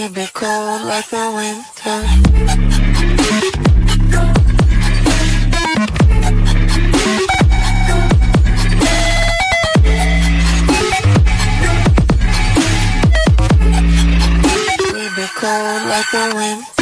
We be cold like the winter. cold like the wind.